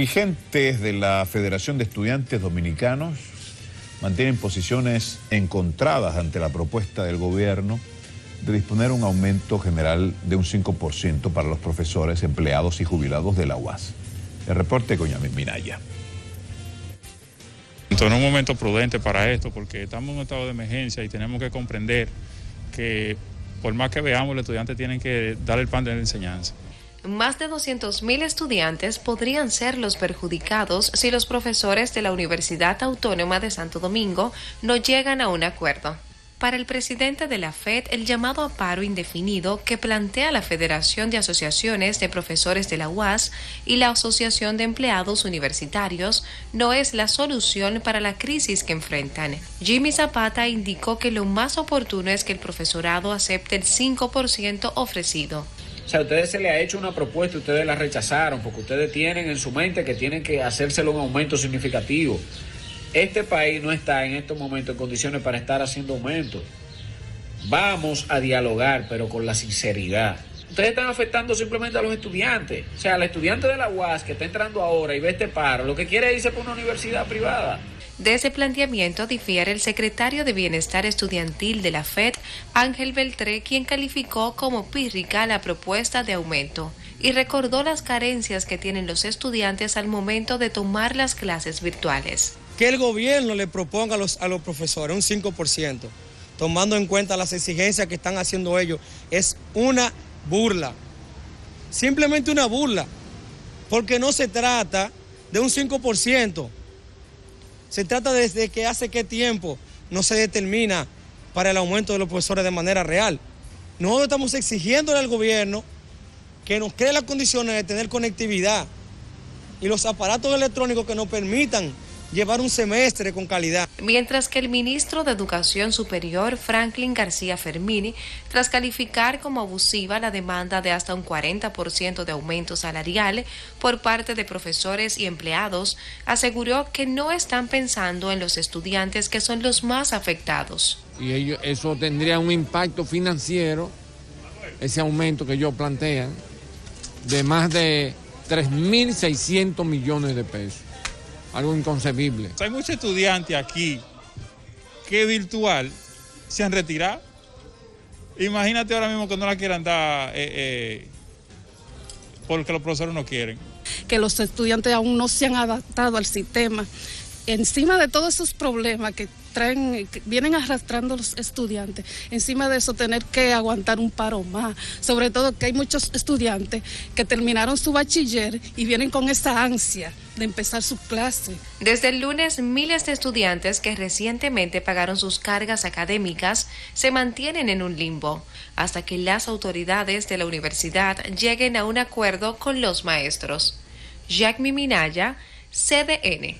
Dirigentes de la Federación de Estudiantes Dominicanos mantienen posiciones encontradas ante la propuesta del gobierno de disponer un aumento general de un 5% para los profesores, empleados y jubilados de la UAS. El reporte con Yamil Minaya. En un momento prudente para esto, porque estamos en un estado de emergencia y tenemos que comprender que por más que veamos, los estudiantes tienen que dar el pan de la enseñanza. Más de 200.000 estudiantes podrían ser los perjudicados si los profesores de la Universidad Autónoma de Santo Domingo no llegan a un acuerdo. Para el presidente de la FED, el llamado a paro indefinido que plantea la Federación de Asociaciones de Profesores de la UAS y la Asociación de Empleados Universitarios no es la solución para la crisis que enfrentan. Jimmy Zapata indicó que lo más oportuno es que el profesorado acepte el 5% ofrecido. O sea, a ustedes se le ha hecho una propuesta y ustedes la rechazaron porque ustedes tienen en su mente que tienen que hacérselo un aumento significativo. Este país no está en estos momentos en condiciones para estar haciendo aumentos. Vamos a dialogar, pero con la sinceridad. Ustedes están afectando simplemente a los estudiantes. O sea, al estudiante de la UAS que está entrando ahora y ve este paro, lo que quiere es irse una universidad privada. De ese planteamiento difiere el secretario de Bienestar Estudiantil de la FED, Ángel Beltré, quien calificó como pírrica la propuesta de aumento y recordó las carencias que tienen los estudiantes al momento de tomar las clases virtuales. Que el gobierno le proponga a los, a los profesores un 5%, tomando en cuenta las exigencias que están haciendo ellos, es una burla. Simplemente una burla, porque no se trata de un 5%. Se trata desde que hace qué tiempo no se determina para el aumento de los profesores de manera real. Nosotros estamos exigiendo al gobierno que nos cree las condiciones de tener conectividad y los aparatos electrónicos que nos permitan llevar un semestre con calidad. Mientras que el ministro de Educación Superior, Franklin García Fermini, tras calificar como abusiva la demanda de hasta un 40% de aumento salarial por parte de profesores y empleados, aseguró que no están pensando en los estudiantes que son los más afectados. Y eso tendría un impacto financiero, ese aumento que ellos plantean, de más de 3.600 millones de pesos algo inconcebible. Hay muchos estudiantes aquí que virtual se han retirado. Imagínate ahora mismo que no la quieran dar eh, eh, porque los profesores no quieren. Que los estudiantes aún no se han adaptado al sistema. Encima de todos esos problemas que traen, vienen arrastrando los estudiantes. Encima de eso, tener que aguantar un paro más. Sobre todo que hay muchos estudiantes que terminaron su bachiller y vienen con esa ansia de empezar su clase. Desde el lunes, miles de estudiantes que recientemente pagaron sus cargas académicas se mantienen en un limbo hasta que las autoridades de la universidad lleguen a un acuerdo con los maestros. Jack Minaya, CDN.